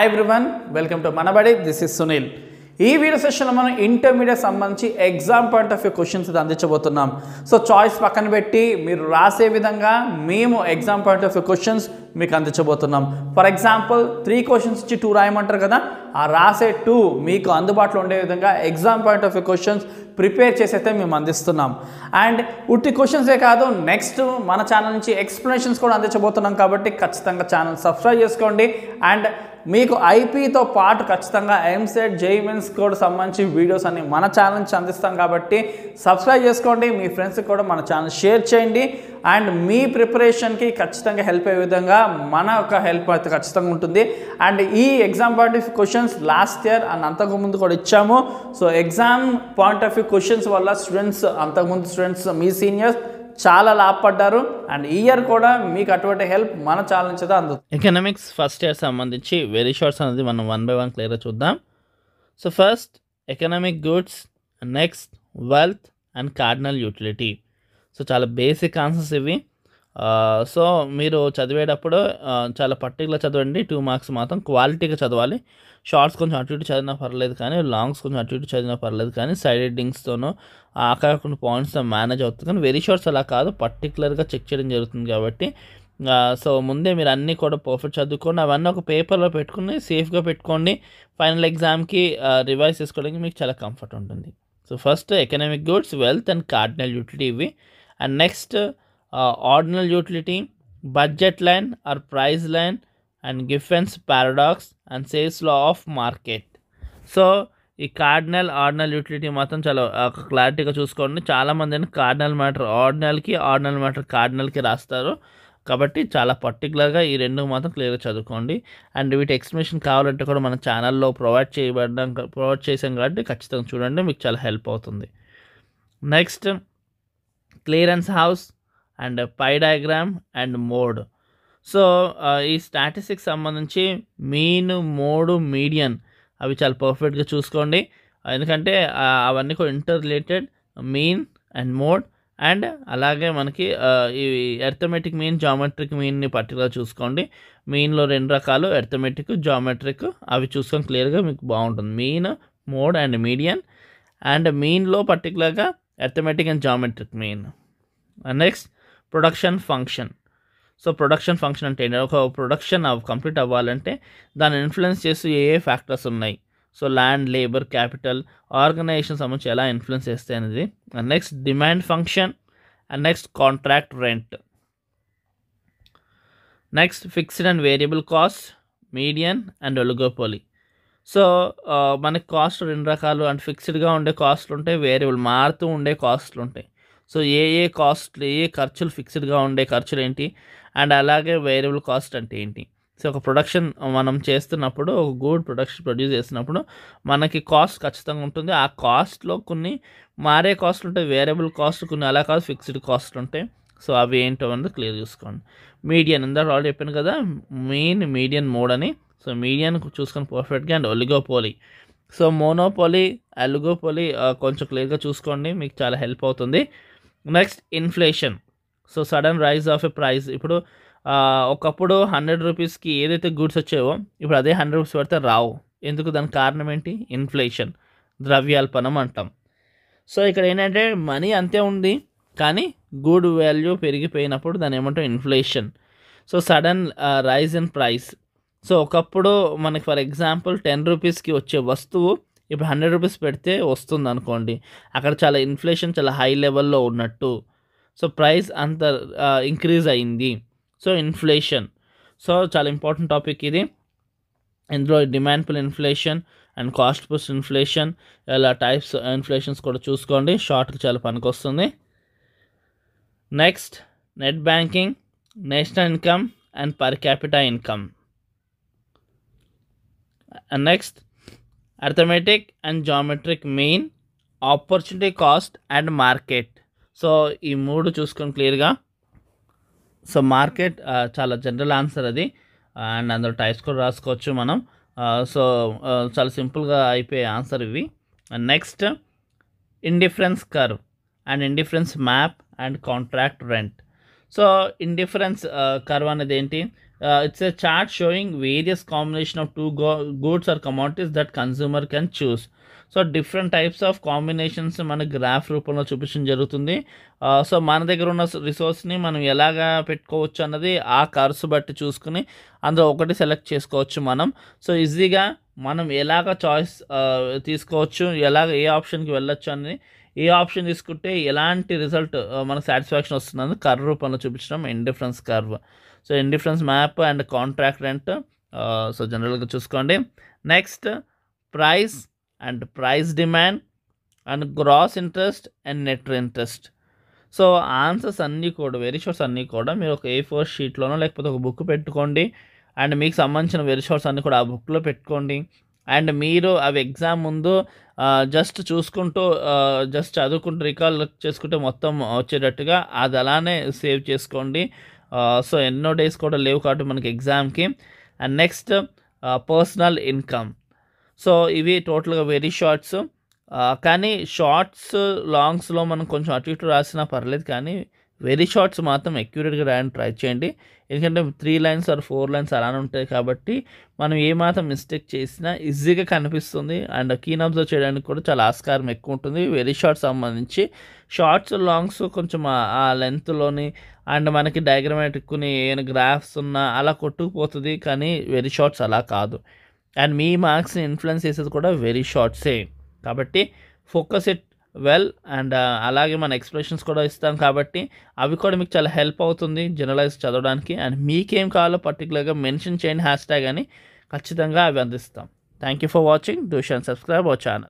Hi everyone welcome to Manabadi this is Sunil ఈ video సెషన్లో మనం ఇంటర్మీడియట్ సంబంధించి exam point of view questions అందించబోతున్నాం. So choice పక్కన పెట్టి మీరు రాసే విధంగా మేము exam point of view questions మీకు అందించబోతున్నాం. ఫర్ ఎగ్జాంపుల్ త్రీ క్వశ్చన్స్ ఇచ్చి టూ రాయమంటారు కదా ఆ రాసే టూ మీకు అందుబాటులో ఉండే విధంగా exam point of view questions prepare చేసి అయితే మేము అందిస్తున్నాం. అండ్ ఉట్టి క్వశ్చన్సే కాదు నెక్స్ట్ మన ఛానల్ నుంచి ఎక్స్ప్లెనేషన్స్ కూడా అందించబోతున్నాం కాబట్టి ఖచ్చితంగా ఛానల్ సబ్స్క్రైబ్ చేసుకోండి. అండ్ మీకు ఐపీతో పాటు ఖచ్చితంగా ఎంసెట్ జైమెన్స్ కూడా సంబంధించి వీడియోస్ అన్ని మన ఛానల్ నుంచి అందిస్తాం కాబట్టి సబ్స్క్రైబ్ చేసుకోండి. మీ ఫ్రెండ్స్కి కూడా మన ఛానల్ షేర్ చేయండి. అండ్ మీ ప్రిపరేషన్కి ఖచ్చితంగా హెల్ప్ అయ్యే విధంగా మన యొక్క హెల్ప్ అయితే ఖచ్చితంగా ఉంటుంది. అండ్ ఈ exam point of questions last year and అంతకుముందు కూడా ఇచ్చాము. So exam point of view questions వల్ల స్టూడెంట్స్ అంతకుముందు స్టూడెంట్స్ మీ సీనియర్స్ చాలా లాభపడ్డారు. అండ్ ఈ ఇయర్ కూడా మీకు అటువంటి హెల్ప్ మన ఛానల్ నుంచి అందుతుంది. ఎకనామిక్స్ ఫస్ట్ ఇయర్ సంబంధించి వెరీ షార్ట్స్ అనేది మనం వన్ బై వన్ క్లియర్గా చూద్దాం. So first economic goods next wealth and cardinal utility so చాలా బేసిక్ ఆన్సర్స్ ఇవి. సో మీరు చదివేటప్పుడు చాలా పర్టికులర్ చదవండి. టూ మార్క్స్ మాత్రం క్వాలిటీగా చదవాలి. షార్ట్స్ కొంచెం అటు ఇటు చదివినా పర్లేదు కానీ లాంగ్స్ కొంచెం అటు ఇటు చదివినా పర్లేదు కానీ సైడ్ హెడ్డింగ్స్తోనూ ఆకాకుండా పాయింట్స్తో మేనేజ్ అవుతుంది. కానీ వెరీ షార్ట్స్ అలా కాదు. పర్టికులర్గా చెక్ చేయడం జరుగుతుంది కాబట్టి సో ముందే మీరు అన్నీ కూడా పర్ఫెక్ట్ చదువుకోండి. అవన్నీ ఒక పేపర్లో పెట్టుకుని సేఫ్గా పెట్టుకోండి. ఫైనల్ ఎగ్జామ్కి రివైజ్ చేసుకోవడానికి మీకు చాలా కంఫర్ట్ ఉంటుంది. So first economic goods wealth and cardinal utility ఇవి. And next ordinal utility budget line or price line and Giffen's paradox and sales law of market so ఈ కార్డినల్ ఆర్డినల్ యూటిలిటీ మాత్రం చాలా క్లారిటీగా చూసుకోండి. చాలామంది కార్డినల్ మ్యాటర్ ఆర్డినల్కి ordinal matter కార్డినల్కి రాస్తారు. కాబట్టి చాలా పర్టికులర్గా ఈ రెండు మాత్రం క్లియర్గా చదువుకోండి. అండ్ వీటి ఎక్స్ప్లెనేషన్ కావాలంటే కూడా మన ఛానల్లో ప్రొవైడ్ చేయబడ్డం ప్రొవైడ్ చేసాం కాబట్టి ఖచ్చితంగా చూడండి మీకు చాలా హెల్ప్ అవుతుంది. Next clearance house and pie diagram and mode. So ఈ స్టాటిస్టిక్స్ సంబంధించి మీన్ మోడ్ మీడియన్ అవి చాలా పర్ఫెక్ట్గా చూసుకోండి. ఎందుకంటే అవన్నీ కూడా inter related mean and mode and అలాగే మనకి ఇవి ఈ ఎర్థమెటిక్ మీన్ జామెట్రిక్ మీన్ని పర్టికులర్ చూసుకోండి. మీన్లో రెండు రకాలు ఎర్థమెటిక్ జామెట్రిక్ అవి చూసుకొని క్లియర్గా మీకు బాగుంటుంది. Mean mode and median and మీన్లో పర్టికులర్గా arithmetic and mean. And next production function so production function అంటే ఒక ప్రొడక్షన్ కంప్లీట్ అవ్వాలంటే దాన్ని ఇన్ఫ్లుయెన్స్ చేస్తూ ఏ ఏ ఫ్యాక్టర్స్ ఉన్నాయి? So land labour capital organisation సంబంధించి ఎలా ఇన్ఫ్లుయెన్స్ చేస్తాయి అనేది. And next demand function and next contract rent next fixed and variable cost median and oligopoly so మనకి కాస్ట్ రెండు రకాలు అండ్ ఫిక్స్డ్గా ఉండే కాస్ట్లు ఉంటాయి వేరియబుల్ మారుతూ ఉండే కాస్ట్లు ఉంటాయి సో ఏ ఏ కాస్ట్లు ఏ ఖర్చులు ఫిక్స్డ్గా ఉండే ఖర్చులు ఏంటి అండ్ అలాగే వేరియబుల్ కాస్ట్ అంటే ఏంటి? సో ఒక ప్రొడక్షన్ మనం చేస్తున్నప్పుడు ఒక గుడ్ ప్రొడక్షన్ ప్రొడ్యూస్ చేస్తున్నప్పుడు మనకి కాస్ట్ ఖచ్చితంగా ఉంటుంది. ఆ కాస్ట్లో కొన్ని మారే కాస్ట్లు ఉంటాయి వేరియబుల్ కాస్ట్ కొన్ని అలా కాదు ఫిక్స్డ్ కాస్ట్లు ఉంటాయి సో అవి ఏంటో అనేది క్లియర్ చూసుకోండి. మీడియన్ ఇందాక ఆల్రెడీ చెప్పాను కదా మెయిన్ మీడియన్ మోడ్ అని సో మీడియాను చూసుకొని పర్ఫెక్ట్గా and oligopoly so monopoly oligopoly కొంచెం క్లియర్గా చూసుకోండి మీకు చాలా హెల్ప్ అవుతుంది. Next inflation so sudden rise of a price ఇప్పుడు ఒకప్పుడు హండ్రెడ్ రూపీస్కి ఏదైతే గుడ్స్ వచ్చేవో ఇప్పుడు అదే హండ్రెడ్ రూపీస్ పడితే రావు. ఎందుకు? దానికి కారణం ఏంటి? ఇన్ఫ్లేషన్ ద్రవ్యాల్పనం అంటాం. సో ఇక్కడ ఏంటంటే మనీ అంతే ఉంది కానీ గుడ్ వాల్యూ పెరిగిపోయినప్పుడు దాని ఏమంటాం? Inflation so sudden rise in price so ఒకప్పుడు మనకి ఫర్ ఎగ్జాంపుల్ టెన్ రూపీస్కి వచ్చే వస్తువు ఇప్పుడు హండ్రెడ్ రూపీస్ పెడితే వస్తుంది అనుకోండి అక్కడ చాలా ఇన్ఫ్లేషన్ చాలా హై లెవెల్లో ఉన్నట్టు. సో ప్రైస్ అంత ఇంక్రీజ్ అయింది. So inflation. సో చాలా ఇంపార్టెంట్ టాపిక్ ఇది. ఇందులో demand pull inflation and cost push inflation ఇలా టైప్స్ ఇన్ఫ్లేషన్స్ కూడా చూసుకోండి. షార్ట్కి చాలా పనికొస్తుంది. Next net banking national income and per capital income. Next arithmetic and geometric main opportunity cost and market so ఈ మూడు చూసుకొని క్లియర్గా సో మార్కెట్ చాలా జనరల్ ఆన్సర్ అది. అండ్ అందులో టైప్స్ కూడా రాసుకోవచ్చు మనం. Uh, సో uh, చాలా సింపుల్గా అయిపోయే ఆన్సర్ ఇవి. And next indifference curve and indifference map and contract rent so indifference curve అనేది ఏంటి? It's a chart showing various combination of two goods or commodities that consumer can choose so different types of combinations మన graph రూపంలో చూపించడం జరుగుతుంది. Uh, so మన దగ్గర ఉన్న రిసోర్స్ని మనం ఎలాగా పెట్టుకోవచ్చు అన్నది ఆ కర్స్ బట్టి చూసుకుని అందులో ఒకటి సెలెక్ట్ చేసుకోవచ్చు మనం. సో ఈజీగా మనం ఎలాగ చాయిస్ uh, తీసుకోవచ్చు ఎలాగ ఏ ఆప్షన్కి వెళ్ళొచ్చు అనేది ఏ ఆప్షన్ తీసుకుంటే ఎలాంటి రిజల్ట్ మనకు సాటిస్ఫాక్షన్ వస్తుందని కర్వ్ రూపంలో చూపించడం indifference curve. So indifference map and contract rent so జనరల్గా చూసుకోండి. Next price and price demand and gross interest and net interest so answers అన్నీ కూడా వెరీ షార్ట్స్ అన్నీ కూడా మీరు ఒక ఏ ఫోర్ షీట్లోనో లేకపోతే ఒక బుక్ పెట్టుకోండి. అండ్ మీకు సంబంధించిన వెరీ షార్ట్స్ అన్నీ కూడా ఆ బుక్లో పెట్టుకోండి. అండ్ మీరు అవి ఎగ్జామ్ ముందు జస్ట్ చూసుకుంటూ జస్ట్ చదువుకుంటూ రికాల్ చేసుకుంటే మొత్తం వచ్చేటట్టుగా అది అలానే సేవ్ చేసుకోండి. సో ఎన్నో డేస్ కూడా లేవు కాబట్టి మనకి ఎగ్జామ్కి and next personal income so ఇవి టోటల్గా వెరీ షార్ట్స్ కానీ షార్ట్స్ లాంగ్స్లో మనం కొంచెం అటు ఇటు రాసినా పర్లేదు కానీ వెరీ షార్ట్స్ మాత్రం అక్యురేట్గా రాయడానికి ట్రై చేయండి. ఎందుకంటే three lines or four lines అలానే ఉంటాయి కాబట్టి మనం ఏమాత్రం మిస్టేక్ చేసినా ఈజీగా కనిపిస్తుంది. అండ్ కీన్ అబ్జర్వ్ చేయడానికి కూడా చాలా ఆస్కారం ఎక్కువ ఉంటుంది. వెరీ షార్ట్స్ సంబంధించి. షార్ట్స్ లాంగ్స్ కొంచెం ఆ లెంత్లోని అండ్ మనకి డయాగ్రమాటిక్ ఏమైనా గ్రాఫ్స్ ఉన్నా అలా కొట్టుకుపోతుంది. కానీ వెరీ షార్ట్స్ అలా కాదు. అండ్ మీ మార్క్స్ని ఇన్ఫ్లుయెన్స్ చేసేది కూడా వెరీ షార్ట్సే కాబట్టి ఫోకస్ ఎట్ వెల్ అండ్ అలాగే మన ఎక్స్ప్రెషన్స్ కూడా ఇస్తాం కాబట్టి అవి కూడా మీకు చాలా హెల్ప్ అవుతుంది జనరలైజ్ చదవడానికి. అండ్ మీకేం కావాలో పర్టికులర్గా మెన్షన్ చేయండి హ్యాష్ ట్యాగ్ అని. ఖచ్చితంగా అవి అందిస్తాం. Thank you for watching. Do Shan subscribe our channel.